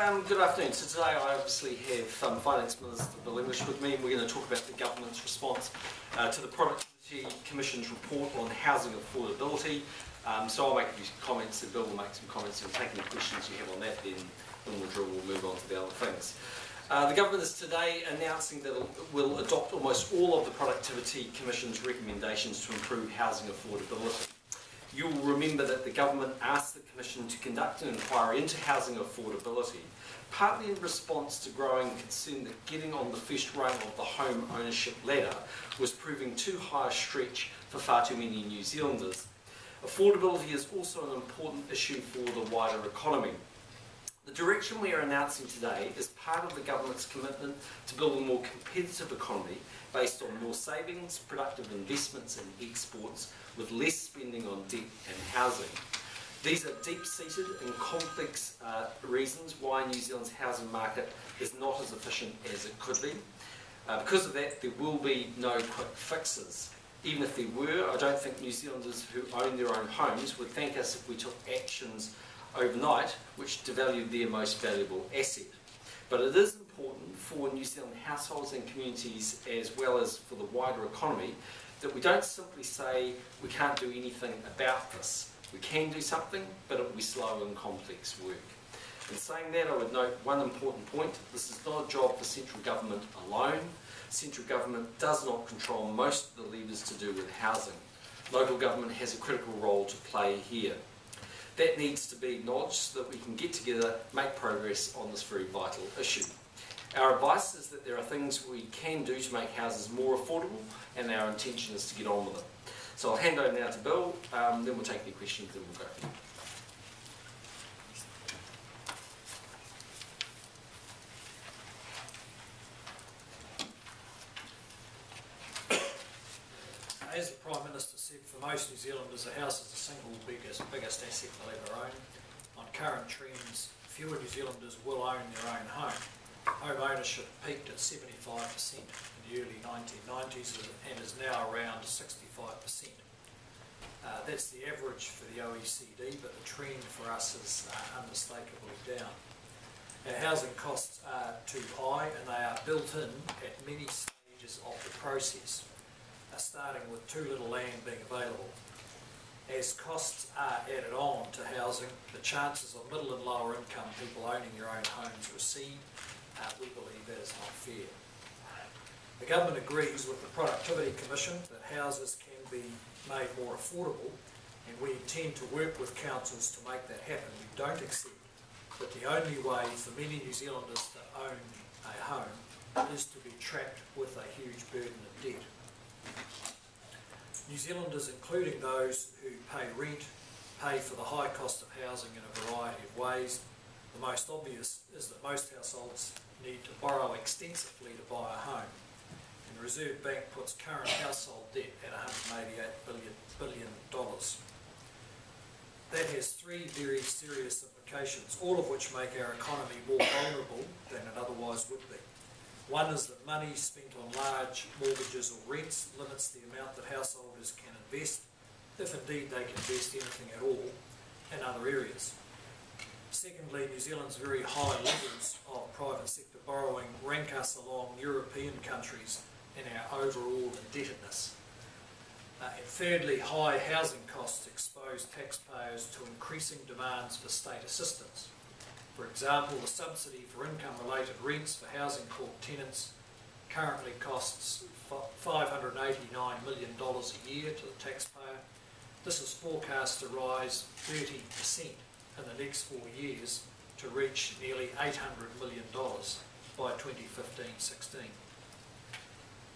Um, good afternoon. So today I obviously have um, Finance Minister Bill English with me and we're going to talk about the government's response uh, to the Productivity Commission's report on housing affordability. Um, so I'll make a few comments, and Bill will make some comments and take any questions you have on that, then, then we'll, draw, we'll move on to the other things. Uh, the government is today announcing that it will adopt almost all of the Productivity Commission's recommendations to improve housing affordability. You will remember that the government asked the Commission to conduct an inquiry into housing affordability, partly in response to growing concern that getting on the first rung of the home ownership ladder was proving too high a stretch for far too many New Zealanders. Affordability is also an important issue for the wider economy. The direction we are announcing today is part of the government's commitment to build a more competitive economy based on more savings, productive investments and exports, with less spending on debt and housing. These are deep-seated and complex uh, reasons why New Zealand's housing market is not as efficient as it could be. Uh, because of that, there will be no quick fixes. Even if there were, I don't think New Zealanders who own their own homes would thank us if we took actions overnight which devalued their most valuable asset. But it is important for New Zealand households and communities as well as for the wider economy that we don't simply say we can't do anything about this. We can do something, but it will be slow and complex work. In saying that, I would note one important point. This is not a job for central government alone. Central government does not control most of the levers to do with housing. Local government has a critical role to play here. That needs to be acknowledged so that we can get together, make progress on this very vital issue. Our advice is that there are things we can do to make houses more affordable and our intention is to get on with it. So I'll hand over now to Bill, um, then we'll take any questions and we'll go. As the Prime Minister said, for most New Zealanders, a house is the single biggest, biggest asset they'll ever own. On current trends, fewer New Zealanders will own their own home. Home ownership peaked at 75% in the early 1990s and is now around 65%. Uh, that's the average for the OECD, but the trend for us is uh, unmistakably down. Our housing costs are too high and they are built in at many stages of the process, uh, starting with too little land being available. As costs are added on to housing, the chances of middle and lower income people owning their own homes recede uh, we believe that is not fair. The government agrees with the Productivity Commission that houses can be made more affordable and we intend to work with councils to make that happen. We don't accept that the only way for many New Zealanders to own a home is to be trapped with a huge burden of debt. New Zealanders, including those who pay rent, pay for the high cost of housing in a variety of ways. The most obvious is that most households need to borrow extensively to buy a home. And the Reserve Bank puts current household debt at $188 billion, billion. That has three very serious implications, all of which make our economy more vulnerable than it otherwise would be. One is that money spent on large mortgages or rents limits the amount that householders can invest, if indeed they can invest anything at all, in other areas. Secondly, New Zealand's very high levels of private sector borrowing rank us along European countries in our overall indebtedness. Uh, and thirdly, high housing costs expose taxpayers to increasing demands for state assistance. For example, the subsidy for income-related rents for Housing Corp tenants currently costs $589 million a year to the taxpayer. This is forecast to rise 30% in the next four years to reach nearly $800 million by 2015-16.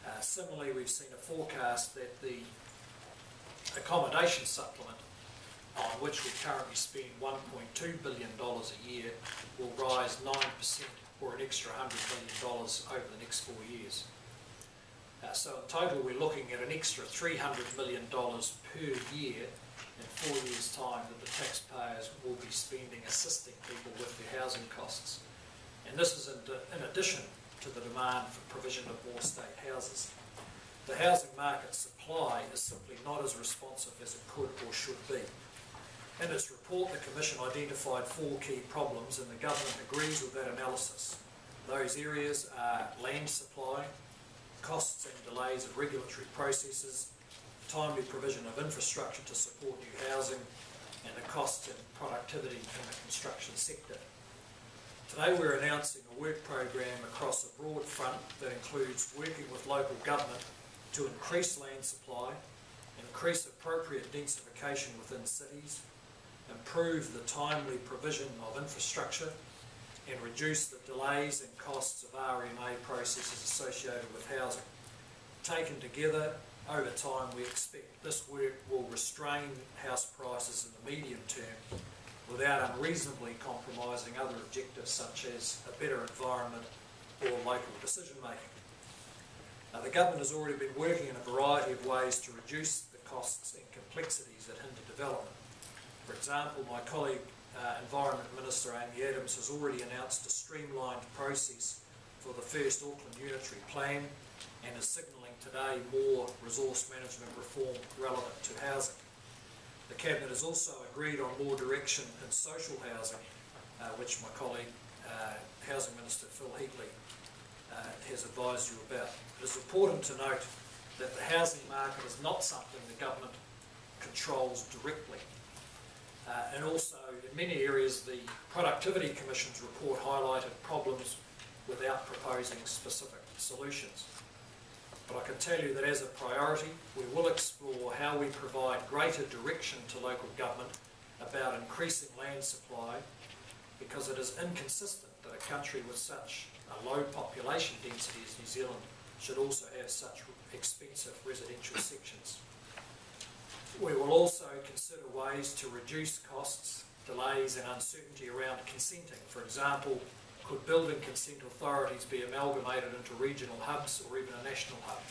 Uh, similarly, we've seen a forecast that the accommodation supplement, on which we currently spend $1.2 billion a year, will rise 9% or an extra $100 million over the next four years. Uh, so in total, we're looking at an extra $300 million per year in four years' time that the taxpayers will be spending assisting people with their housing costs. And this is in, in addition to the demand for provision of more state houses. The housing market supply is simply not as responsive as it could or should be. In its report, the Commission identified four key problems and the Government agrees with that analysis. Those areas are land supply, costs and delays of regulatory processes, timely provision of infrastructure to support new housing, and the costs and productivity in the construction sector. Today we're announcing a work program across a broad front that includes working with local government to increase land supply, increase appropriate densification within cities, improve the timely provision of infrastructure, and reduce the delays and costs of RMA processes associated with housing. Taken together, over time, we expect this work will restrain house prices in the medium term without unreasonably compromising other objectives such as a better environment or local decision making. Now, the government has already been working in a variety of ways to reduce the costs and complexities that hinder development. For example, my colleague, uh, Environment Minister Amy Adams, has already announced a streamlined process for the first Auckland Unitary Plan and is signalling today more resource management reform relevant to housing. The Cabinet has also agreed on more direction in social housing, uh, which my colleague, uh, Housing Minister Phil Heatley, uh, has advised you about. It is important to note that the housing market is not something the government controls directly. Uh, and also, in many areas, the Productivity Commission's report highlighted problems without proposing specific solutions. But I can tell you that as a priority, we will explore how we provide greater direction to local government about increasing land supply because it is inconsistent that a country with such a low population density as New Zealand should also have such expensive residential sections. We will also consider ways to reduce costs, delays and uncertainty around consenting. For example, could building consent authorities be amalgamated into regional hubs or even a national hub?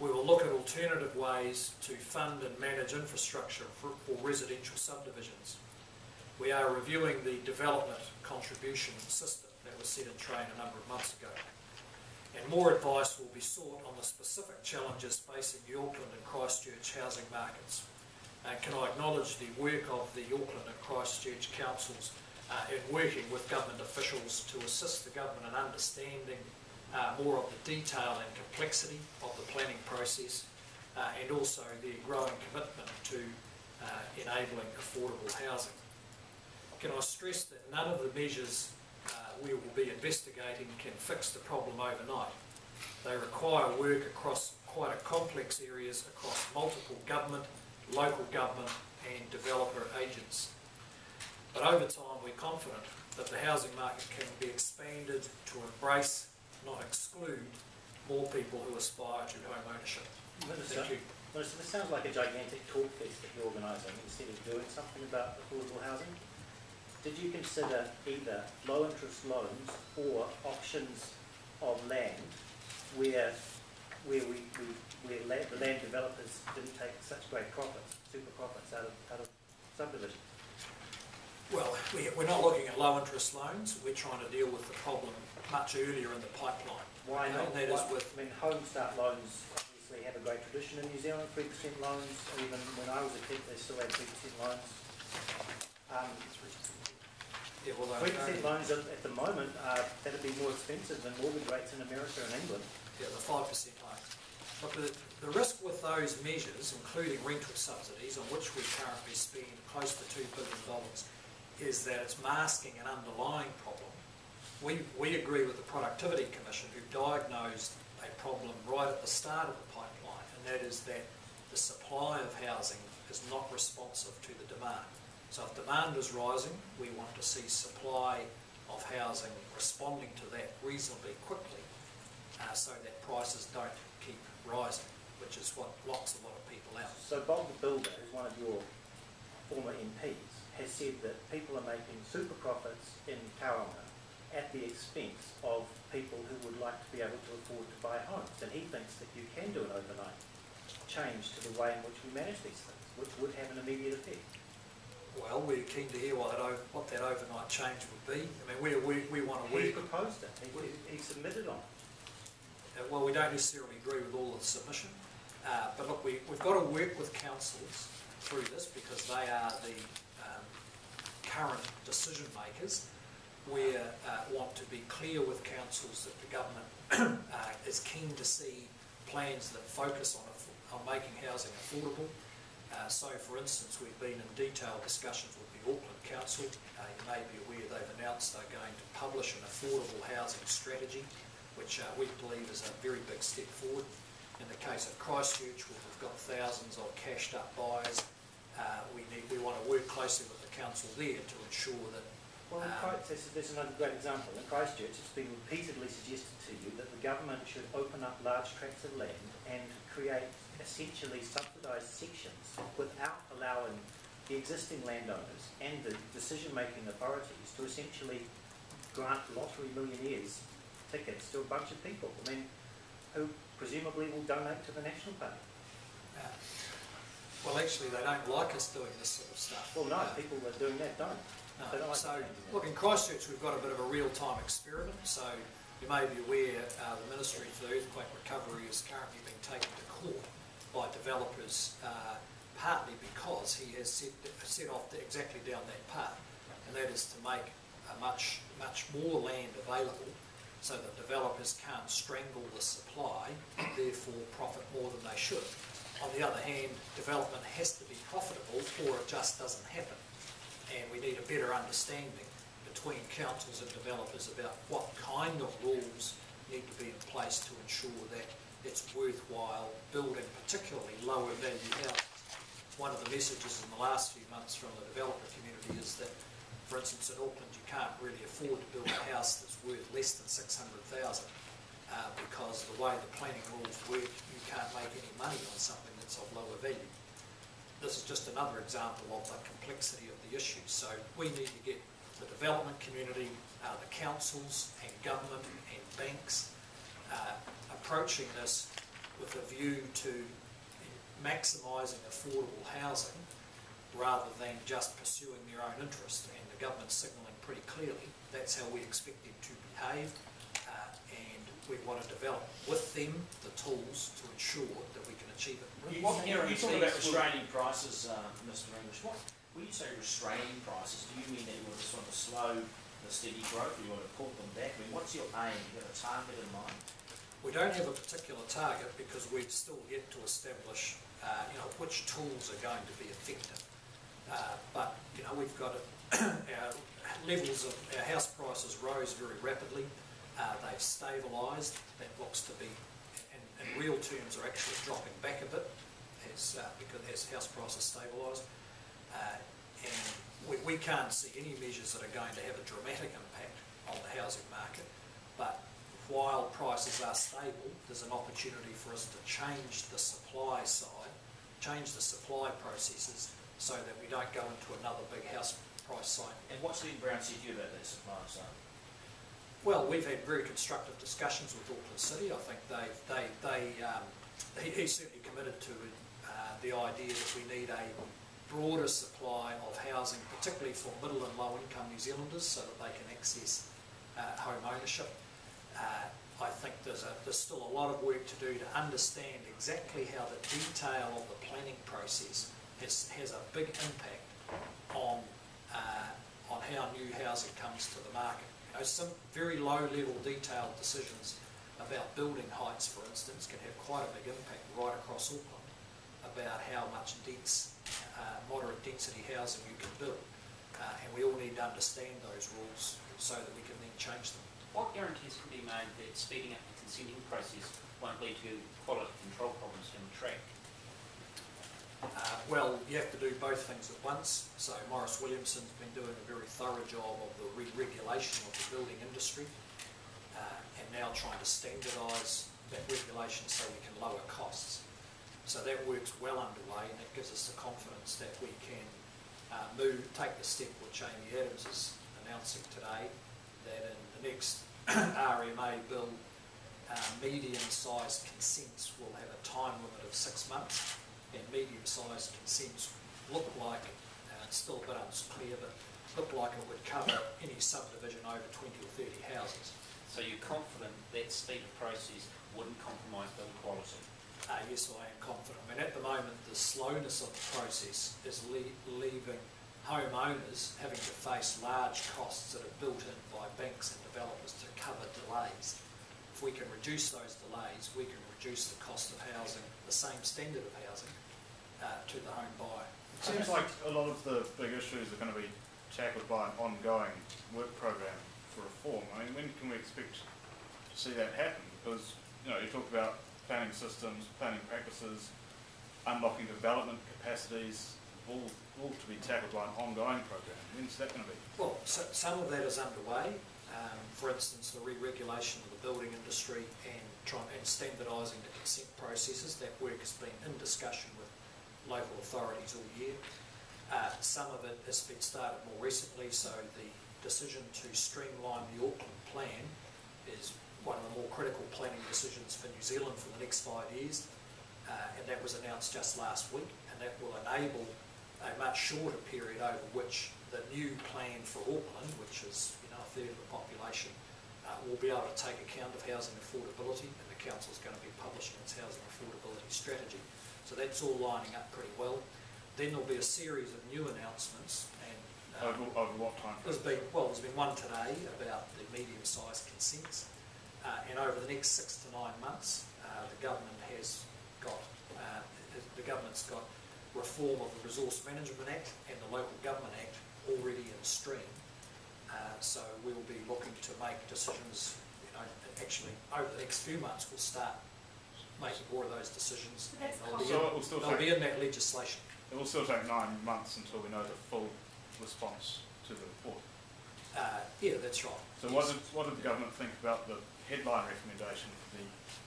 We will look at alternative ways to fund and manage infrastructure for, for residential subdivisions. We are reviewing the development contribution system that was set in train a number of months ago. And more advice will be sought on the specific challenges facing the Auckland and Christchurch housing markets. And can I acknowledge the work of the Auckland and Christchurch councils uh, in working with government officials to assist the government in understanding uh, more of the detail and complexity of the planning process uh, and also their growing commitment to uh, enabling affordable housing. Can I stress that none of the measures uh, we will be investigating can fix the problem overnight. They require work across quite a complex areas across multiple government, local government and developer agents. But over time, we're confident that the housing market can be expanded to embrace, not exclude, more people who aspire to home ownership. Minister, Thank you. Sounds like a gigantic talk fest that you're organising instead of doing something about affordable housing. Did you consider either low interest loans or options of land where where we, we where land, the land developers didn't take such great profits, super profits out of out of subdivisions? Well, we, we're not looking at low interest loans. We're trying to deal with the problem much earlier in the pipeline. Why And not? that is with I mean, home start loans obviously have a great tradition in New Zealand, three percent loans. Even when I was a kid, they still had three percent loans. Um, yeah, well, Three percent loans at, at the moment, uh, that'd be more expensive than mortgage rates in America and England. Yeah, the five percent loan. But the, the risk with those measures, including rental subsidies, on which we currently spend close to two billion dollars, is that it's masking an underlying problem. We, we agree with the Productivity Commission who diagnosed a problem right at the start of the pipeline, and that is that the supply of housing is not responsive to the demand. So if demand is rising, we want to see supply of housing responding to that reasonably quickly uh, so that prices don't keep rising, which is what locks a lot of people out. So Bob the Builder, who's one of your former MPs, has said that people are making super profits in Tauranga at the expense of people who would like to be able to afford to buy homes. And he thinks that you can do an overnight change to the way in which we manage these things, which would have an immediate effect. Well, we're keen to hear what that, what that overnight change would be. I mean, we, we, we want to He work, proposed it, he, he submitted on it. uh, well, we don't necessarily agree with all of the submission, uh, but look, we, we've got to work with councils through this because they are the um, current decision makers. We uh, want to be clear with councils that the government uh, is keen to see plans that focus on, on making housing affordable. Uh, so, for instance, we've been in detailed discussions with the Auckland Council. Uh, you may be aware they've announced they're going to publish an affordable housing strategy, which uh, we believe is a very big step forward. In the case of Christchurch, we've got thousands of cashed up buyers, uh, we need we want to work closely with the council there to ensure that Well, Um, Christ, this, this is another great example. In Christchurch, it's been repeatedly suggested to you that the government should open up large tracts of land and create essentially subsidised sections without allowing the existing landowners and the decision-making authorities to essentially grant lottery millionaires tickets to a bunch of people. I mean, who presumably will donate to the National Party. Uh, Well, actually, they don't like us doing this sort of stuff. Well, no, Uh, people that are doing that don't. no. They don't like So, look, in Christchurch, we've got a bit of a real-time experiment. So, you may be aware, uh, the Ministry for Earthquake Recovery is currently being taken to court by developers, uh, partly because he has set, set off exactly down that path, and that is to make a much, much more land available so that developers can't strangle the supply and therefore profit more than they should. On the other hand, development has to be profitable or it just doesn't happen. And we need a better understanding between councils and developers about what kind of rules need to be in place to ensure that it's worthwhile building particularly lower value houses. One of the messages in the last few months from the developer community is that, for instance, in Auckland, you can't really afford to build a house that's worth less than six hundred thousand uh, because the way the planning rules work, you can't make any money on something of lower value. This is just another example of the complexity of the issue. So we need to get the development community, uh, the councils and government and banks uh, approaching this with a view to maximising affordable housing rather than just pursuing their own interest. And the government's signalling pretty clearly that's how we expect them to behave. We want to develop with them the tools to ensure that we can achieve it. You, What you, you talk about restraining prices, uh, Mr English. What, when you say restraining prices, do you mean that you want to sort of slow the steady growth, or you want to pull them back? I mean, what's your aim? You have a target in mind? We don't have a particular target because we've still yet to establish, uh, you know, which tools are going to be effective. Uh, but, you know, we've got a, our levels of, our house prices rose very rapidly. Uh, they've stabilised. That looks to be, in, in real terms, are actually dropping back a bit as, uh, because as house prices stabilise. Uh, and we, we can't see any measures that are going to have a dramatic impact on the housing market. But while prices are stable, there's an opportunity for us to change the supply side, change the supply processes so that we don't go into another big house price cycle. And what's Len Brown said you about that supply side? Well, we've had very constructive discussions with Auckland City. I think they, they, they, um, he, he's certainly committed to uh, the idea that we need a broader supply of housing, particularly for middle and low income New Zealanders, so that they can access uh, home ownership. Uh, I think there's, a, there's still a lot of work to do to understand exactly how the detail of the planning process has, has a big impact on, uh, on how new housing comes to the market. Know, some very low level detailed decisions about building heights, for instance, can have quite a big impact right across Auckland about how much dense, uh, moderate density housing you can build. Uh, and we all need to understand those rules so that we can then change them. What guarantees can be made that speeding up the consenting process won't lead to quality control problems down the track? Well, you have to do both things at once. So Maurice Williamson's been doing a very thorough job of the re-regulation of the building industry uh, and now trying to standardise that regulation so we can lower costs. So that work's well underway and it gives us the confidence that we can uh, move, take the step which Amy Adams is announcing today, that in the next RMA bill, uh, medium-sized consents will have a time limit of six months and medium-sized consents look like, uh, it's still a bit unclear, but look like it would cover any subdivision over 20 or 30 houses. So you're confident that speed of process wouldn't compromise build quality? Uh, yes, I am confident. I mean, at the moment, the slowness of the process is le- leaving homeowners having to face large costs that are built in by banks and developers to cover delays. If we can reduce those delays, we can reduce the cost of housing, the same standard of housing, uh, to the home buyer. It seems like a lot of the big issues are going to be tackled by an ongoing work program for reform. I mean, when can we expect to see that happen? Because, you know, you talk about planning systems, planning practices, unlocking development capacities, all, all to be tackled by an ongoing program. When's that going to be? Well, so, some of that is underway. Um, for instance, the re-regulation of the building industry and and standardising the consent processes. That work has been in discussion with local authorities all year. Uh, some of it has been started more recently, so the decision to streamline the Auckland plan is one of the more critical planning decisions for New Zealand for the next five years. Uh, and that was announced just last week, and that will enable a much shorter period over which the new plan for Auckland, which is you know a third of the population, uh, will be able to take account of housing affordability, and the council is going to be publishing its housing affordability strategy. So that's all lining up pretty well. Then there'll be a series of new announcements, and um, Over, over what time there's been, well, there's been one today about the medium-sized consents, uh, and over the next six to nine months, uh, the government has got, uh, the government's got reform of the Resource Management Act and the Local Government Act already in stream. Uh, so we'll be looking to make decisions, you know, actually, over the next few months, we'll start making more of those decisions. But that's and they'll be So in- it will still They'll be take, in that legislation. it will still take nine months until we know the full response to the report. Uh, yeah, that's right. So what did, what did the government think about the headline recommendation for the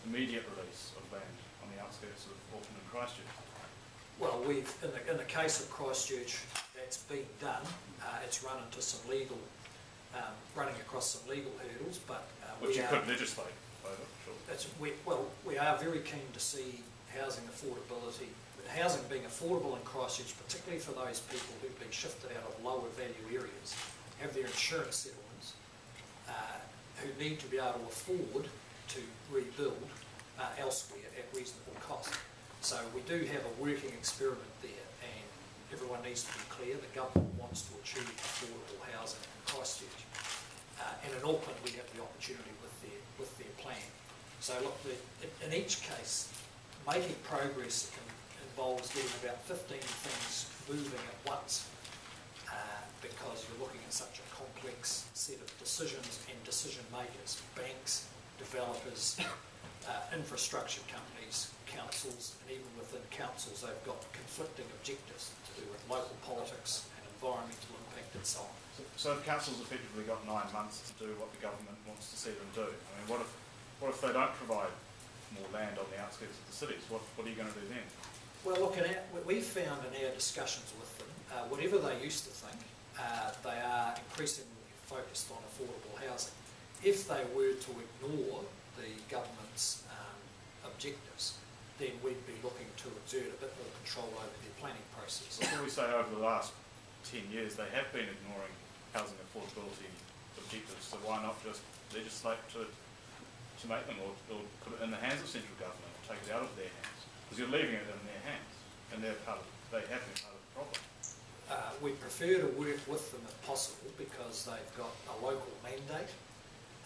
immediate release of land on the outskirts of Auckland and Christchurch? Well, we've, in the, in the case of Christchurch, that's been done. Uh, it's run into some legal, um, running across some legal hurdles, but uh, we Which you are, could legislate sure. that's, we, well, we are very keen to see housing affordability, housing being affordable in Christchurch, particularly for those people who've been shifted out of lower value areas, have their insurance settlements, uh, who need to be able to afford to rebuild uh, elsewhere at reasonable cost. So we do have a working experiment there, and everyone needs to be clear, the government wants to achieve affordable housing in Christchurch. Uh, and in Auckland, we have the opportunity with their, with their plan. So look, the, in, each case, making progress in, involves getting about 15 things moving at once, uh, because you're looking at such a complex set of decisions and decision makers, banks, developers, uh, infrastructure companies, councils, and even within councils, they've got conflicting objectives to do with local politics and environmental impact and so on. So, the council's effectively got nine months to do what the government wants to see them do. I mean, what if, what if they don't provide more land on the outskirts of the cities? What, what are you going to do then? Well, look, our, we found in our discussions with them, uh, whatever they used to think, uh, they are increasingly focused on affordable housing. If they were to ignore the government's um, objectives, then we'd be looking to exert a bit more control over their planning process. Before we say over the last 10 years, they have been ignoring housing affordability objectives, so why not just legislate to, to make them or, or put it in the hands of central government, or take it out of their hands? Because you're leaving it in their hands, and they're part of, they have been part of the problem. Uh, we prefer to work with them if possible because they've got a local mandate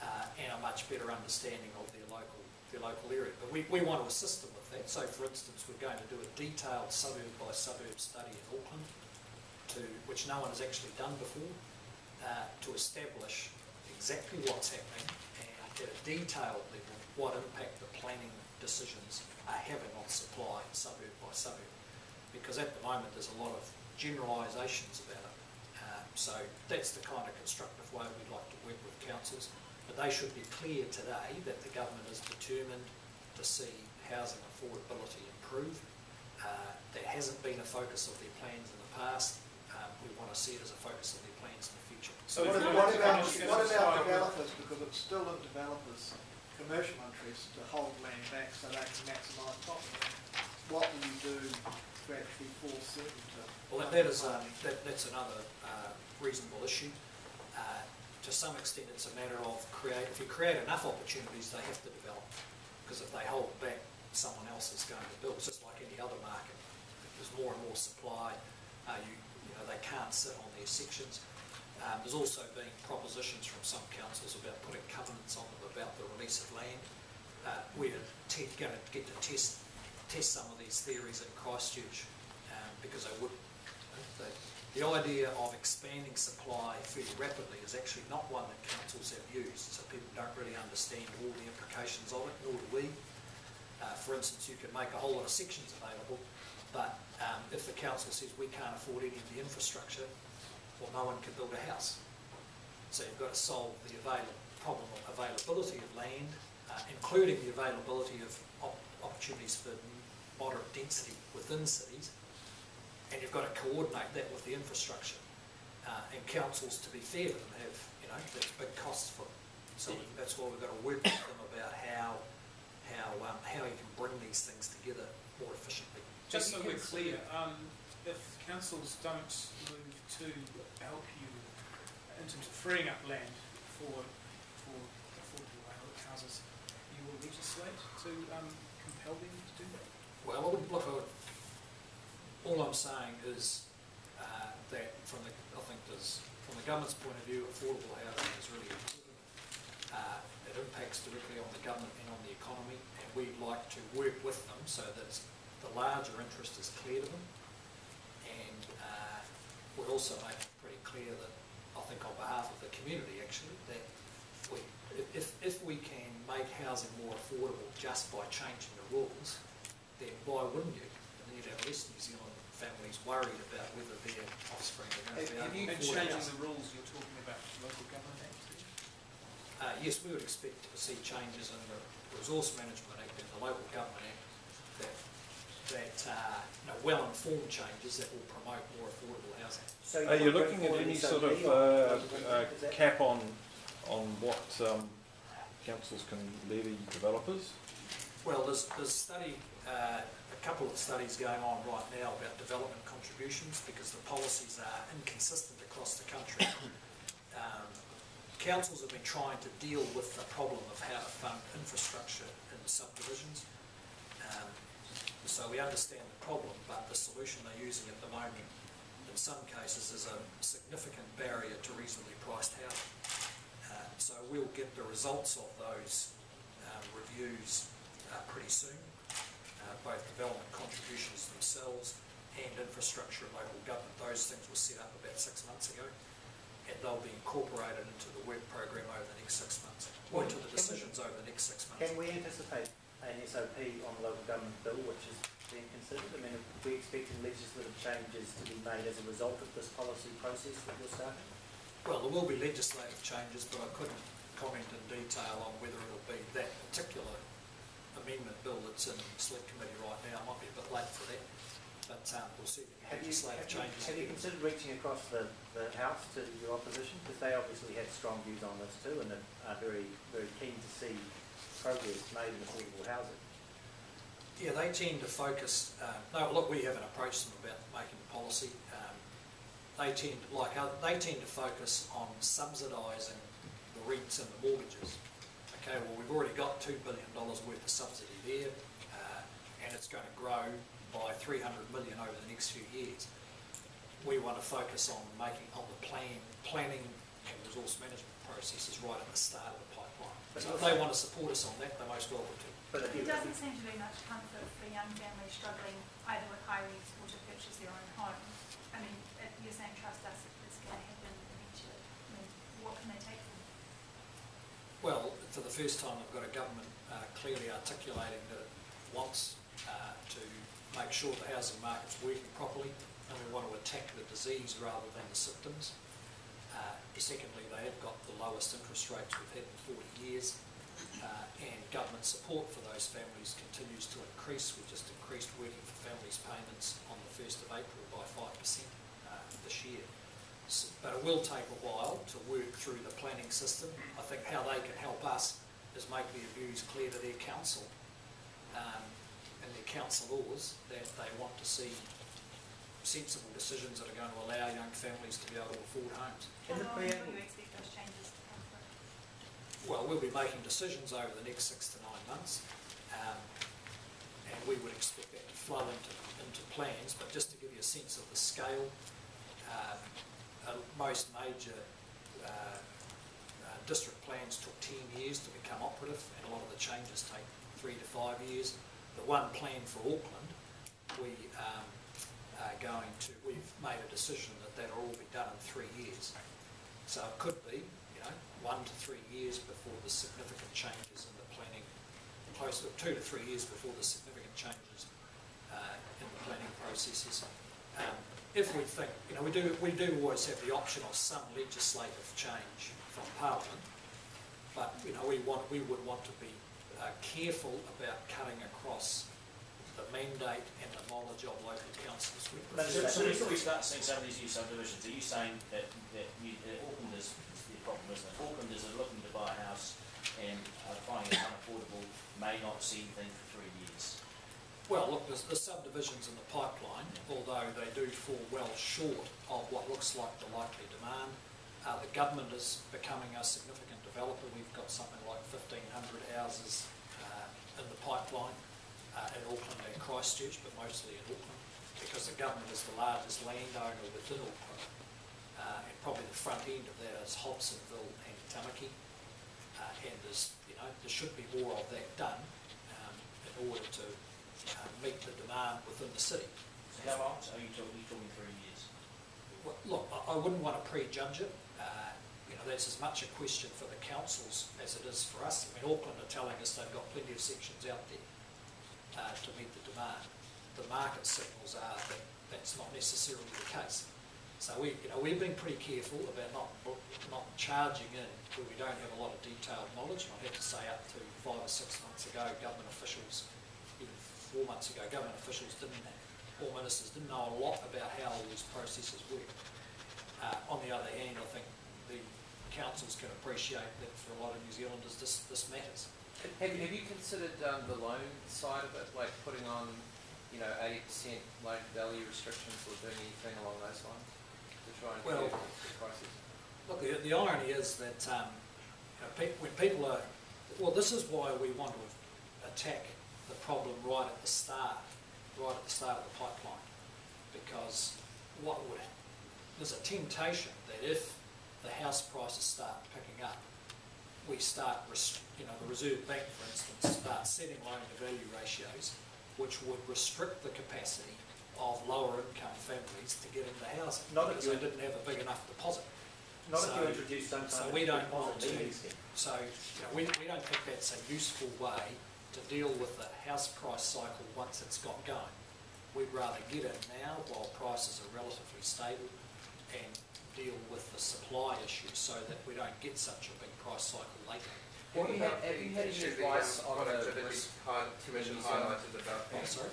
uh, and a much better understanding of their local their local area. But we, we want to assist them with that. So, for instance, we're going to do a detailed suburb by suburb study in Auckland, to which no one has actually done before, uh, to establish exactly what's happening and at a detailed level what impact the planning decisions are having on supply suburb by suburb because at the moment there's a lot of generalisations about it. Um, so that's the kind of constructive way we'd like to work with councils. But they should be clear today that the government is determined to see housing affordability improve. Uh, that hasn't been a focus of their plans in the past. Um, we want to see it as a focus of their plans in the future. So What if about, what about, what about developers, because it's still in developers' commercial interest to hold land back so they can maximise profit. What will you do to actually force them to? Well, that, that is um, that, that's another uh, reasonable issue. Uh, to some extent, it's a matter of create. If you create enough opportunities, they have to develop. Because if they hold back, someone else is going to build, It's just like any other market. There's more and more supply, uh, you, you know, they can't sit on their sections. Um, there's also been propositions from some councils about putting covenants on them about the release of land. Uh, we're going to get to test, test some of these theories in Christchurch um, because they would, the, the idea of expanding supply fairly rapidly is actually not one that councils have used, so people don't really understand all the implications of it, nor do we. Uh, for instance, you could make a whole lot of sections available, but um, if the council says we can't afford any of the infrastructure, well, no one can build a house. So you've got to solve the avail- problem of availability of land, uh, including the availability of op- opportunities for moderate density within cities, and you've got to coordinate that with the infrastructure. Uh, and councils, to be fair to them, have, you know, there's big costs for them. So that's why we've got to work with them about how, how, um, how you can bring these things together more efficiently. Just so you we're clear, um, if councils don't move to help you in terms of freeing up land for, for affordable hou- houses, you will legislate to, um, compel them to do that? Well, I would, look, all I'm saying is uh, that from the, I think there's, from the government's point of view, affordable housing is really important. Uh, it impacts directly on the government and on the economy, and we'd like to work with them so that the larger interest is clear to them. And uh, we'd also make it pretty clear that, I think on behalf of the community actually, that we, if- if, we can make housing more affordable just by changing the rules, then why wouldn't you? And you'd have less New Zealand families worried about whether their offspring are going to be Have able to been afford a changing the rules you're talking about local government? Uh, yes, we would expect to see changes in the Resource Management Act and the Local Government Act that, that, uh, you know, well-informed changes that will promote more affordable housing. So Are you looking at any sort of uh, uh, cap on, on what um, councils can levy developers? Well, there's, there's study, uh, a couple of studies going on right now about development contributions because the policies are inconsistent across the country. Um, councils have been trying to deal with the problem of how to fund infrastructure in subdivisions. Um, so we understand the problem, but the solution they're using at the moment, in some cases, is a significant barrier to reasonably priced housing. Uh, so we'll get the results of those um, reviews uh, pretty soon, uh, both development contributions themselves and infrastructure and local government. Those things were set up about six months ago, and they'll be incorporated into the work program over the next six months, or into the decisions over the next six months. Can we anticipate an SOP on the local government bill which is being considered? I mean, are we expecting legislative changes to be made as a result of this policy process that you're starting? Well, there will be legislative changes, but I couldn't comment in detail on whether it'll be that particular amendment bill that's in select committee right now. I might be a bit late for that, but um, we'll see Have you, legislative have you, have you considered reaching across the, the House to your opposition? Because they obviously have strong views on this too and are- are very, very keen to see progress made in affordable housing. Yeah, they tend to focus, uh, no, look, we haven't approached them about making the policy. Um, They tend, like, they tend to focus on subsidising the rents and the mortgages. Okay, well, we've already got two billion dollars worth of subsidy there, uh, and it's going to grow by three hundred million over the next few years. We want to focus on making, on the plan, planning and resource management processes right at the start of So if they want to support us on that, they're most welcome to. But if It doesn't seem to be much comfort for young families struggling either with high rents or to purchase their own home. I mean, if you're saying trust us, it's going to happen eventually. I mean, what can they take from it? Well, for the first time, we've got a government uh, clearly articulating that it wants uh, to make sure the housing market's working properly, and we want to attack the disease rather than the symptoms. Uh, Secondly, they have got the lowest interest rates we've had in 40 years, uh, and government support for those families continues to increase. We've just increased working for families payments on the 1st of April by 5% uh, this year. S- But it will take a while to work through the planning system. I think how they can help us is make their views clear to their council um, and their councillors that they want to see sensible decisions that are going to allow young families to be able to afford homes. How long do you expect those changes to come through? Well, we'll be making decisions over the next six to nine months. Um, and we would expect that to flow into, into plans, but just to give you a sense of the scale, um, uh, most major uh, uh, district plans took 10 years to become operative, and a lot of the changes take three to five years. The one plan for Auckland, we um, are going to, we've made a decision that that'll all be done in three years. So it could be, you know, one to three years before the significant changes in the planning, close to two to three years before the significant changes uh, in the planning processes. Um, if we think, you know, we do, we do always have the option of some legislative change from Parliament, but, you know, we want, we would want to be uh, careful about cutting across the mandate and the knowledge of local councils. But So, so before we start seeing some of these new subdivisions, are you saying that, that you, that Auckland is, the problem isn't it? Aucklanders are looking to buy a house and are finding it unaffordable, may not see anything for three years? Well, look, the, the subdivisions in the pipeline, although they do fall well short of what looks like the likely demand, uh, the government is becoming a significant developer. We've got something like fifteen hundred houses, uh, in the pipeline, uh, in Auckland and Christchurch, but mostly in Auckland, because the government is the largest landowner within Auckland. Uh, and probably the front end of that is Hobsonville and Tamaki. Uh, and there's, you know, there should be more of that done, um, in order to uh, meet the demand within the city. So how long, are you talking, you talking three years? Well, Look, I- I wouldn't want to prejudge it. Uh, You know, that's as much a question for the councils as it is for us. I mean, Auckland are telling us they've got plenty of sections out there uh, to meet the demand. The market signals are that that's not necessarily the case. So we, you know, we've been pretty careful about not, not charging in where we don't have a lot of detailed knowledge. And I have to say up to five or six months ago, government officials, even four months ago, government officials didn't, or ministers didn't know a lot about how all these processes work. Uh, on the other hand, I think the councils can appreciate that for a lot of New Zealanders, this, this matters. Have, have you considered um, the loan side of it, like putting on, you know, eighty percent loan value restrictions or doing anything along those lines to try and Well- the prices? Look, the, the irony is that um, you know, pe- when people are, well, this is why we want to attack the problem right at the start, right at the start of the pipeline. Because what would, there's a temptation that if the house prices start picking up, we start, you know, the Reserve Bank, for instance, start setting loan to value ratios, which would restrict the capacity of lower income families to get into housing. Not if Because they you- didn't have a big enough deposit. Not if you So- introduce some so kind of we don't want to-. So, you know, we, we don't think that's a useful way to deal with the house price cycle once it's got going. We'd rather get it now while prices are relatively stable and deal with the supply issues so that we don't get such a big price cycle later. Have you had, have you had any advice on the productivity risk? hi- commission highlighted about Oh, sorry?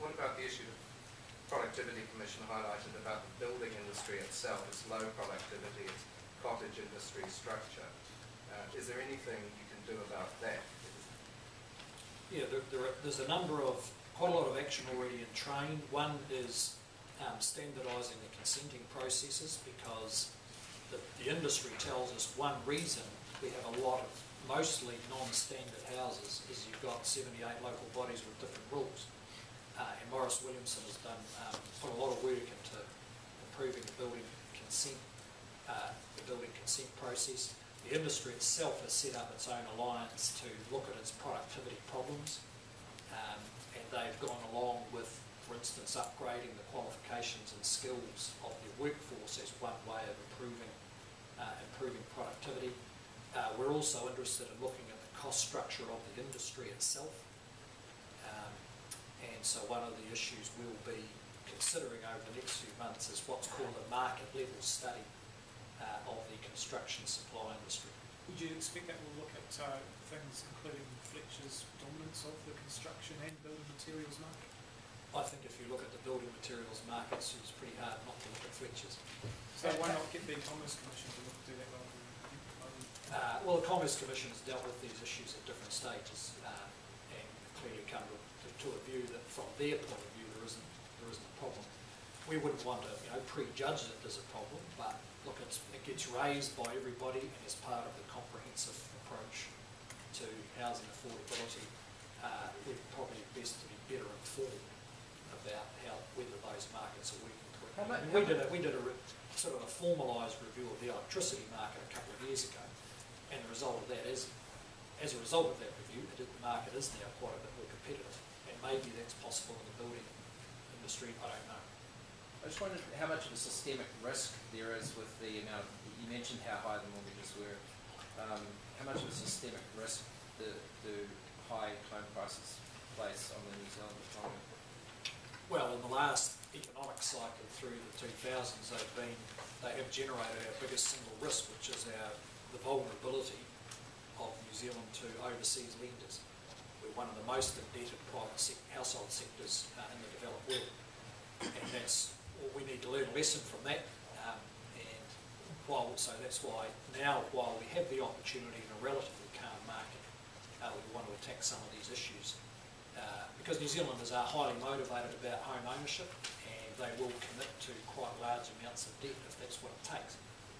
what about the issue the productivity commission highlighted about the building industry itself, its low productivity, its cottage industry structure? Uh, is there anything you can do about that? Yeah, there, there are, there's a number of, quite a lot of action already in train. One is um, standardising the consenting processes because the, the industry tells us one reason we have a lot of mostly non-standard houses is you've got 78 local bodies with different rules. Uh, and Maurice Williamson has done, um, put a lot of work into improving the building consent, uh, the building consent process. The industry itself has set up its own alliance to look at its productivity problems. Um, and they've gone along with, for instance, upgrading the qualifications and skills of their workforce as one way of improving, uh, improving productivity. Uh, we're also interested in looking at the cost structure of the industry itself. Um, and so one of the issues we'll be considering over the next few months is what's called a market level study uh, of the construction supply industry. Would you expect that we'll look at uh, things including Fletcher's dominance of the construction and building materials market? I think if you look at the building materials markets, it's pretty hard not to look at Fletcher's. So why not get the Commerce Commission to look do that rather than Uh, well, the Commerce Commission has dealt with these issues at different stages um, and clearly come to, to a view that from their point of view, there isn't, there isn't a problem. We wouldn't want to, you know, prejudge that there's a problem, but look, it's, it gets raised by everybody and is part of the comprehensive approach to housing affordability. uh, we're probably best to be better informed about how, whether those markets are working How correctly. we did a, we did a re- sort of a formalised review of the electricity market a couple of years ago, and the result of that is, as a result of that review, it, the market is now quite a bit more competitive, and maybe that's possible in the building industry, I don't know. I just wondered how much of a systemic risk there is with the amount, of, you mentioned how high the mortgages were. Um, how much of a systemic risk do, do high home prices place on the New Zealand economy? Well, in the last economic cycle through the two thousands, they've been, they have generated our biggest single risk, which is our, the vulnerability of New Zealand to overseas lenders. We're one of the most indebted private sec- household sectors uh, in the developed world. And that's, well, we need to learn a lesson from that. Um, and while, so that's why now, while we have the opportunity in a relatively calm market, uh, we want to attack some of these issues uh, because New Zealanders are highly motivated about home ownership and they will commit to quite large amounts of debt if that's what it takes.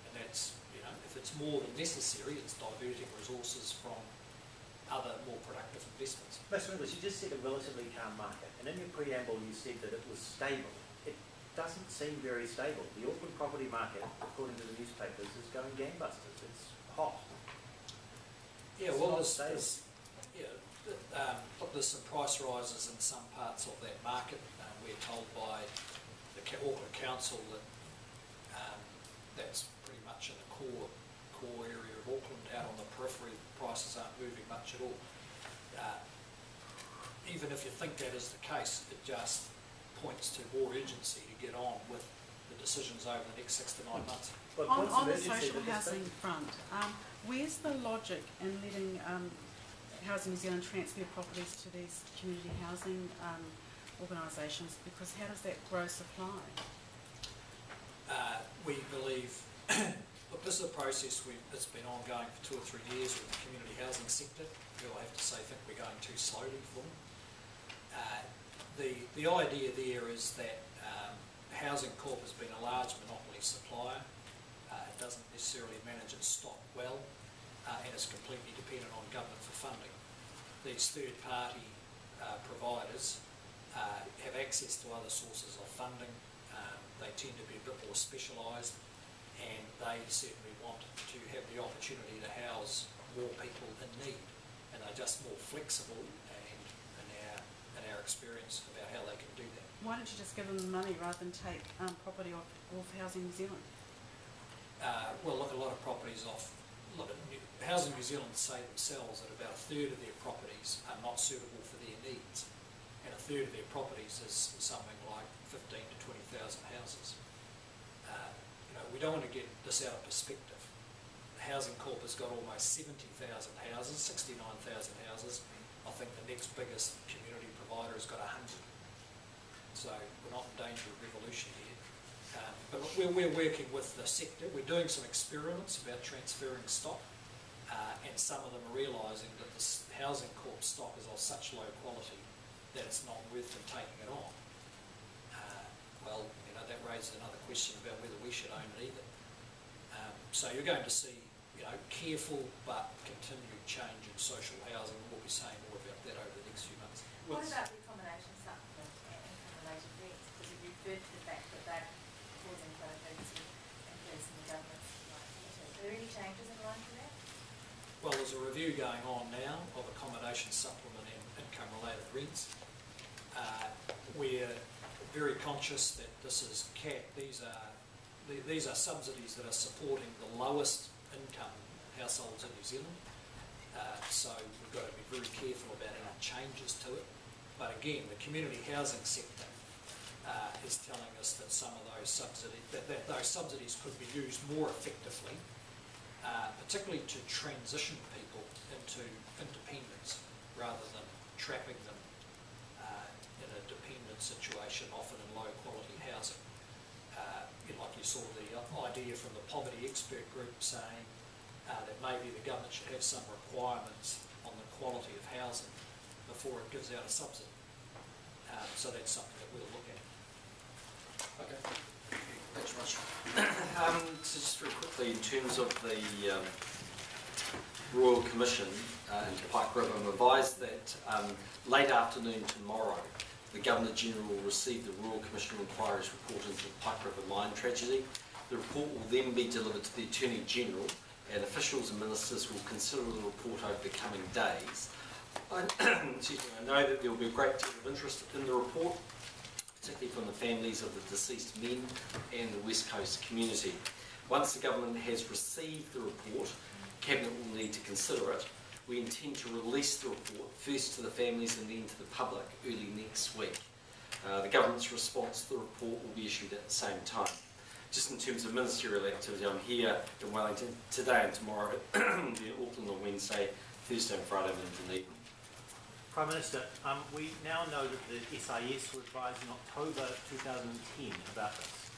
And that's, you know, if it's more than necessary, it's diverting resources from other more productive investments. Mr. English, you just said a relatively calm market, and in your preamble you said that it was stable. It doesn't seem very stable. The Auckland property market, according to the newspapers, is going gangbusters. It's hot. Yeah, It's well, not there's, stable. there's, yeah, th- um, look, there's some price rises in some parts of that market. Uh, we're told by the Auckland Council that um, that's pretty much in the core core area of Auckland. Out on the periphery, prices aren't moving much at all. Uh, even if you think that is the case, it just points to more urgency to get on with the decisions over the next six to nine months. But On, on the social housing front, um, where's the logic in letting um, Housing New Zealand transfer properties to these community housing um, organisations? Because how does that grow supply? Uh, we believe, look, this is a process it's been ongoing for two or three years with the community housing sector. who I have to say think we're going too slowly for them. Uh, the, the idea there is that um, Housing Corp has been a large monopoly supplier. Uh, it doesn't necessarily manage its stock well uh, and is completely dependent on government for funding. These third-party uh, providers uh, have access to other sources of funding. Um, they tend to be a bit more specialised and they certainly want to have the opportunity to house more people in need and they're just more flexible and in our, in our experience about how they can do that. Why don't you just give them the money rather than take um, property off, off Housing New Zealand? Uh, well, look, a lot of properties off, New- Housing New Zealand say themselves that about a third of their properties are not suitable for their needs. And a third of their properties is something like fifteen to twenty thousand houses. Uh, you know, we don't want to get this out of perspective. The Housing Corp has got almost seventy thousand houses, sixty-nine thousand houses. I think the next biggest community provider has got a hundred. So we're not in danger of revolution here. Um, But we're, we're working with the sector, we're doing some experiments about transferring stock, uh, and some of them are realising that this housing corp stock is of such low quality that it's not worth them taking it on. Uh, Well, you know, that raises another question about whether we should own it either. Um, So you're going to see, you know, careful but continued change in social housing, we'll be saying more about that over the next few months. What about the accommodation supplement and income related rents? Because it referred to the fact that they're causing quite a big increase in the government's. Are there any changes in line to that? Well, there's a review going on now of accommodation supplement and income-related rents. Uh, We're very conscious that this is cap, these are, these are subsidies that are supporting the lowest income households in New Zealand. Uh, So we've got to be very careful about any changes to it. But again, the community housing sector uh, is telling us that some of those subsidies, that, that those subsidies could be used more effectively uh, particularly to transition people into independence rather than trapping them uh, in a dependent situation, often in low quality housing. Uh, like you saw the idea from the poverty expert group saying uh, that maybe the government should have some requirements on the quality of housing before it gives out a subsidy. Um, so that's something that we'll look at. Okay. Thanks, Russ. Um, so just very quickly, in terms of the, um, Royal Commission uh, into Pike River. I'm advised that um, late afternoon tomorrow, the Governor General will receive the Royal Commission inquiry's report into the Pike River mine tragedy. The report will then be delivered to the Attorney General and officials and ministers will consider the report over the coming days. I, excuse me, I know that there will be a great deal of interest in the report, particularly from the families of the deceased men and the West Coast community. Once the government has received the report, Cabinet will need to consider it. We intend to release the report first to the families and then to the public early next week. Uh, the government's response to the report will be issued at the same time. Just in terms of ministerial activity, I'm here in Wellington today and tomorrow, in Auckland on Wednesday, Thursday and Friday in Dunedin. Prime Minister, um, we now know that the SIS were advised in October 2010 about this.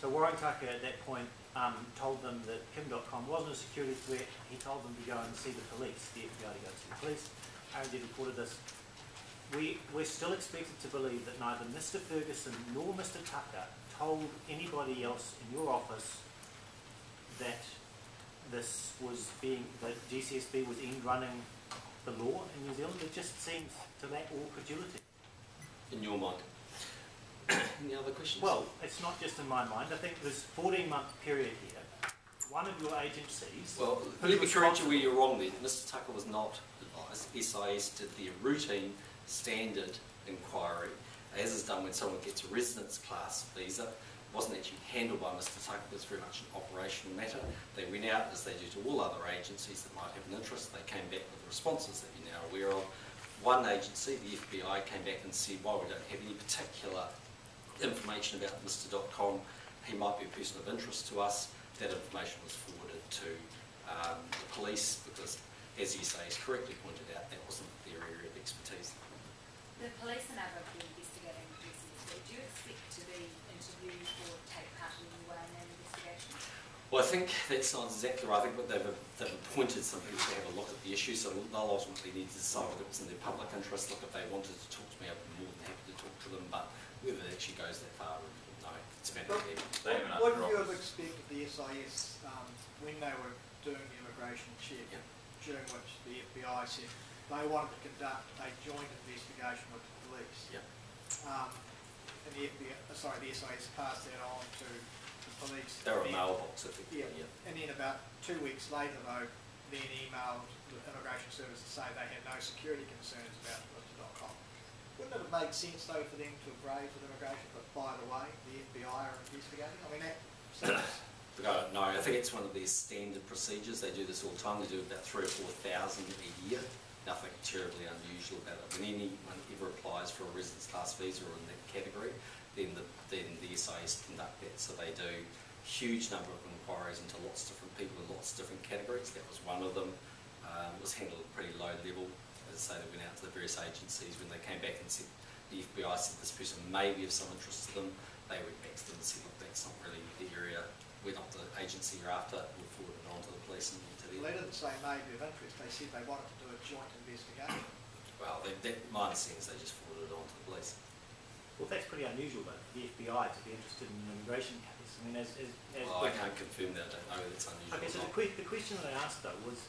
So Warren Tucker at that point um, told them that Kim Dotcom wasn't a security threat. He told them to go and see the police, the FBI to go see the police. RNZ reported this. We, we're still expected to believe that neither Mr Ferguson nor Mr Tucker told anybody else in your office that this was being, that GCSB was in running the law in New Zealand. It just seems to lack all credulity. In your mind. Any other questions? Well, it's not just in my mind. I think there's 14 month period here. One of your agencies. Well, let me correct you where you're wrong there. Mr Tucker was not advised. SIS did the routine, standard inquiry, as is done when someone gets a residence class visa. Wasn't actually handled by Mr Tucker, it was very much an operational matter. They went out, as they do to all other agencies that might have an interest. They came back with responses that you're now aware of. One agency, the FBI, came back and said, while we don't have any particular information about Mr. Dotcom, he might be a person of interest to us. That information was forwarded to um, the police because, as you say, is correctly pointed out, that wasn't their area of expertise. The police going to be investigating the Do you expect to be interviewed or take part in any way in that investigation? Well, I think that's not exactly right. I think what they've, they've appointed some people to have a look at the issue, so they'll ultimately need to decide whether it's in their public interest. Look, if they wanted to talk to me, I'd be more than happy to talk to them, but whether it actually goes that far, no, it's a matter of them. What would you have expected the SIS, um, when they were doing the immigration check, Yeah. during which the FBI said they wanted to conduct a joint investigation with the police? Yeah. Um, and the FBI, uh, sorry, the SIS passed that on to the police. They're a And then- mailbox, Yeah, yeah. and then about two weeks later though, then emailed the immigration service to say they had no security concerns about Mr Dotcom. Wouldn't it have made sense though for them to have raised with immigration, but by the way, the FBI are investigating? I mean, that seems, Look, I. I think it's one of their standard procedures. They do this all the time. They do about three or four thousand a year. Nothing terribly unusual about it. When anyone ever applies for a residence class visa or in that category, then the, then the SIS conduct that. So they do huge number of inquiries into lots of different people in lots of different categories. That was one of them. Um, it was handled at pretty low level. As I say, they went out to the various agencies when they came back and said, the FBI said this person may be of some interest to them. They went back to them and said, look, that's not really the area, we're not the agency you're after. We'll forward it on to the police and to well, they didn't say maybe of interest, they said they wanted to do a joint investigation. Well, they, that, my understanding is they just forwarded it on to the police. Well, that's pretty unusual, but the FBI to be interested in an immigration case. I mean, as, as, as Well, I can't confirm that. I don't know whether it's unusual Okay, so the, que- the question that I asked though was,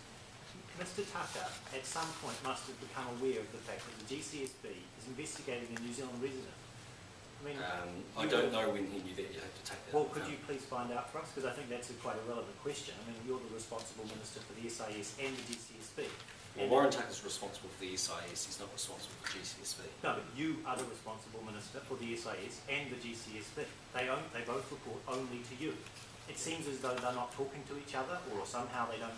Mr Tucker at some point must have become aware of the fact that the GCSB is investigating a New Zealand resident. I mean, Um, I don't know when he knew that. You have to take that. well, could you please find out for us? Because I think that's a quite a relevant question. I mean, you're the responsible minister for the SIS and the GCSB. Well, And- Warren Tucker's responsible for the SIS. He's not responsible for the GCSB. No, but you are the responsible minister for the SIS and the GCSB. They own, they both report only to you. It seems as though they're not talking to each other, or somehow they don't.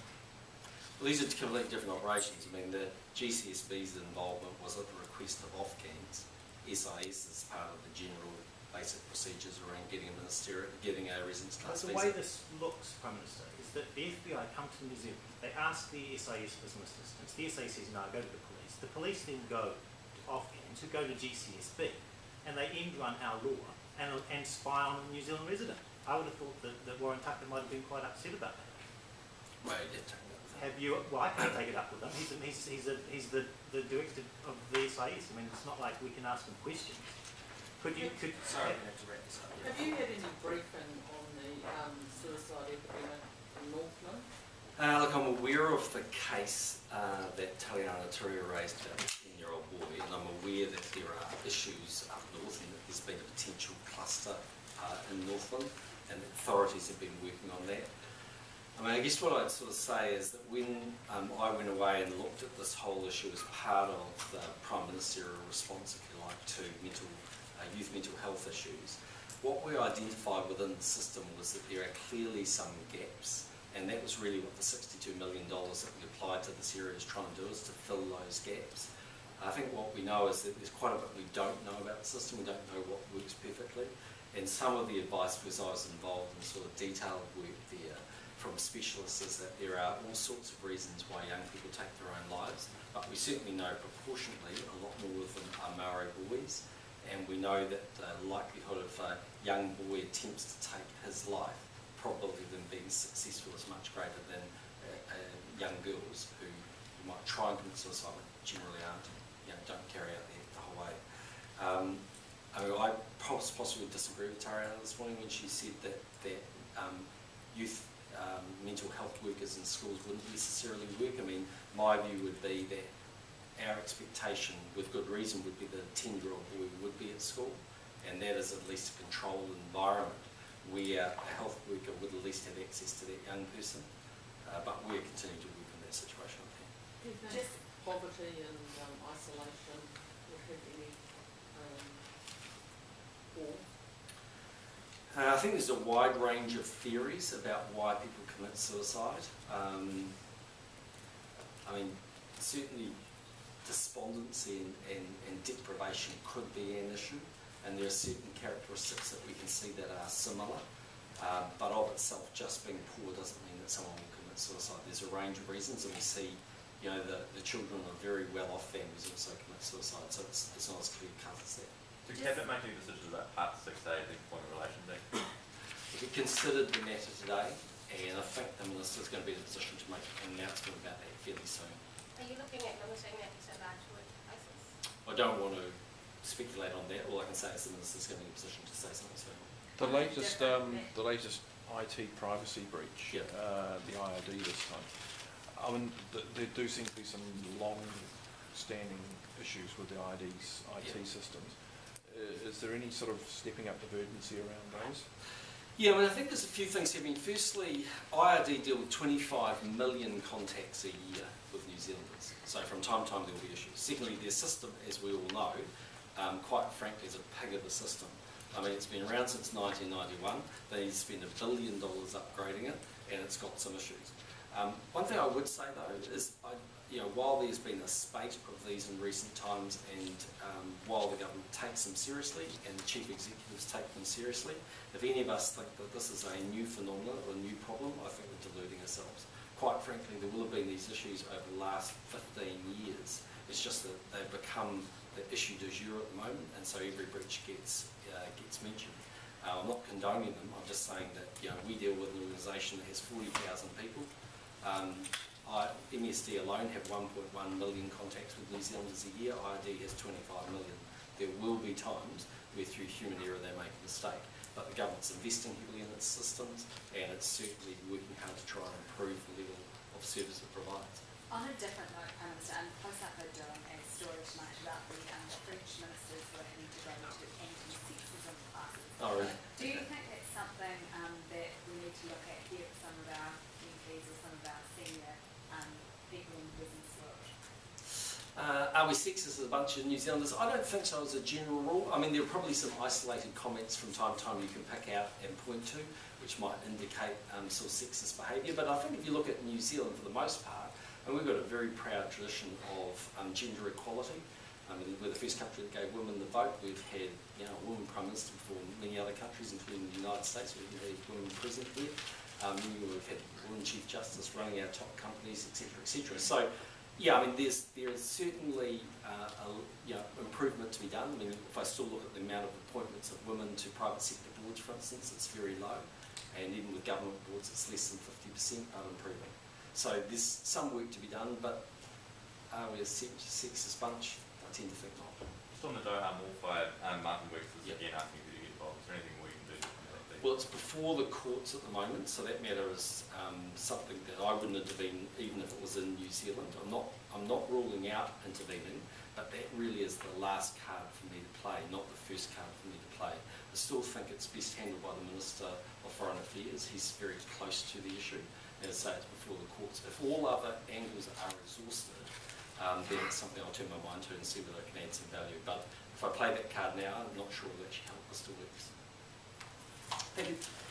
Well, these are completely different operations. I mean, the GCSB's involvement was at the request of OFCANZ. SIS is part of the general basic procedures around getting a ministerial, getting a residence But class the visa. way this looks, Prime Minister, is that the FBI come to New Zealand, they ask the SIS for some assistance, the SIS says no, go to the police. The police then go to OFCANZ, to go to GCSB, and they end run our law and, and spy on a New Zealand resident. I would have thought that, that Warren Tucker might have been quite upset about that. Well, you did take that with him. Have you, well, I can't take it up with him, he's, he's, he's, a, he's the, the director of the SIS, I mean, it's not like we can ask him questions. Could you, could, Sorry, we have to wrap this up. Have you had any briefing on the um, suicide epidemic in Northland? Uh, look, I'm aware of the case uh, that Tariana Turia raised about the 10-year-old boy, and I'm aware that there are issues up north and that there's been a potential cluster uh, in Northland, and authorities have been working on that. I mean, I guess what I'd sort of say is that when um, I went away and looked at this whole issue as part of the Prime Ministerial response, if you like, to mental, uh, youth mental health issues, what we identified within the system was that there are clearly some gaps and that was really what the $62 million that we applied to this area is trying to do, is to fill those gaps. I think what we know is that there's quite a bit we don't know about the system, we don't know what works perfectly, and some of the advice was I was involved in sort of detailed work there from specialists is that there are all sorts of reasons why young people take their own lives, but we certainly know proportionately a lot more of them are Maori boys, and we know that the likelihood of a young boy attempts to take his life probably than being successful is much greater than uh, uh, young girls who, might try and commit suicide but generally aren't, you know, don't carry out the the whole way. Um, I mean, I possibly disagree with Tariana this morning when she said that, that um, youth um, mental health workers in schools wouldn't necessarily work. I mean, my view would be that our expectation, with good reason, would be that a 10-year-old boy would be at school, and that is at least a controlled environment where a health worker would at least have access to that young person. Uh, but we're continuing to work on that situation. I think. Do you think Just- poverty and um, isolation would have any um, or I think there's a wide range of theories about why people commit suicide. Um, I mean, certainly despondency and, and, and deprivation could be an issue, and there are certain characteristics that we can see that are similar. Uh, but of itself, just being poor doesn't mean that someone will commit suicide. There's a range of reasons, and we see, you know, the, the children of very well-off families also commit suicide, so it's, it's not as clear cut as that. Do cabinet make any decisions about part six A, of the employment relation thing? We considered the matter today, and I think the minister's going to be in a position to make an announcement about that fairly soon. Are you looking at limiting it to large workplaces? I don't want to speculate on that. All I can say is the minister's going to be in a position to say something soon. The latest, um, the latest IT privacy breach, Yeah. uh, the IRD this time. I mean, th- there do seem to be some long-standing issues with the ID's IT Yeah. systems. Is there any sort of stepping up the urgency around those? Yeah, well, I think there's a few things here. I mean, firstly, IRD deal with 25 million contacts a year with New Zealanders. So from time to time there will be issues. Secondly, their system, as we all know, um, quite frankly, is a pig of a system. I mean, it's been around since 1991. They spent a billion dollars upgrading it, and it's got some issues. Um, one thing I would say though is, I, you know, while there's been a spate of these in recent times, and um, while the government takes them seriously and the chief executives take them seriously, if any of us think that this is a new phenomenon or a new problem, I think we're deluding ourselves. Quite frankly, there will have been these issues over the last 15 years. It's just that they've become the issue du jour at the moment, and so every breach gets uh, gets mentioned. Uh, I'm not condoning them. I'm just saying that you know we deal with an organisation that has 40,000 people. Um, I, MSD alone have 1.1 million contacts with New Zealanders a year. IRD has 25 million. There will be times where through human error they make a mistake, but the government's investing heavily in its systems, and it's certainly working hard to try and improve the level of service it provides. On a different note, Prime Minister, and COSAC are doing a story tonight about the um, French ministers who are having to go to anti-sexism classes. Oh, really? Do you think it's something um, that we need to look at here for some of our MPs or some of our senior um, people in the business world? Uh, are we sexist as a bunch of New Zealanders? I don't think so as a general rule. I mean, there are probably some isolated comments from time to time you can pick out and point to, which might indicate um, sort of sexist behaviour. But I think if you look at New Zealand for the most part, and we've got a very proud tradition of um, gender equality. I mean, we're the first country that gave women the vote. We've had, you know, a woman prime minister before many other countries, including the United States. We've had women president here. Um, we've had women chief justice running our top companies, etc., etc. So, yeah, I mean, there's there is certainly uh, a you know, improvement to be done. I mean, if I still look at the amount of appointments of women to private sector boards, for instance, it's very low, and even with government boards, it's less than 50%, but improving. So there's some work to be done, but are we a sex- sexist bunch? I tend to think not. Just on the Doha Mall fire, um, Martin Weekes is Yep. again asking if you to get involved. Is there anything we can do to combat these Well, it's before the courts at the moment, so that matter is um, something that I wouldn't intervene even if it was in New Zealand. I'm not, I'm not ruling out intervening, but that really is the last card for me to play, not the first card for me to play. I still think it's best handled by the Minister of Foreign Affairs. He's very close to the issue. I say, it's before the courts. If all other angles are exhausted, um, then it's something I'll turn my mind to and see whether I can add some value. But if I play that card now, I'm not sure it'll actually help us to works. Thank you.